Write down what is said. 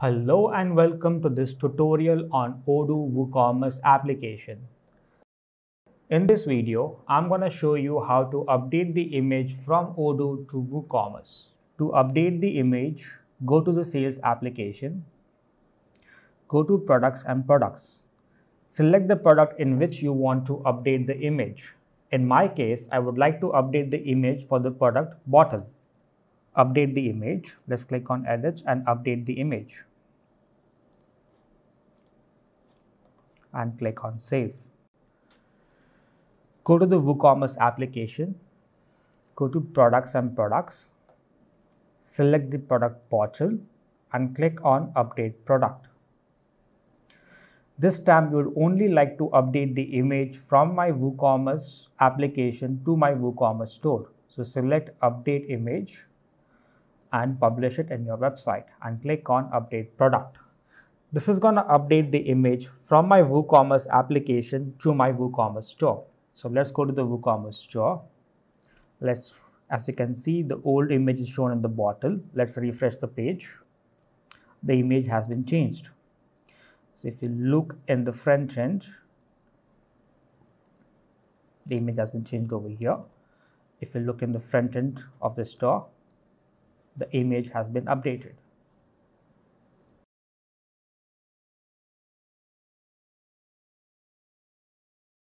Hello and welcome to this tutorial on Odoo WooCommerce application. In this video, I'm going to show you how to update the image from Odoo to WooCommerce. To update the image, go to the sales application, go to products and products. Select the product in which you want to update the image. In my case, I would like to update the image for the product bottle update the image. Let's click on edit and update the image. And click on save. Go to the WooCommerce application. Go to products and products. Select the product portal and click on update product. This time you would only like to update the image from my WooCommerce application to my WooCommerce store. So select update image and publish it in your website and click on update product. This is going to update the image from my WooCommerce application to my WooCommerce store. So let's go to the WooCommerce store. Let's, as you can see, the old image is shown in the bottle. Let's refresh the page. The image has been changed. So if you look in the front end, the image has been changed over here. If you look in the front end of the store, the image has been updated.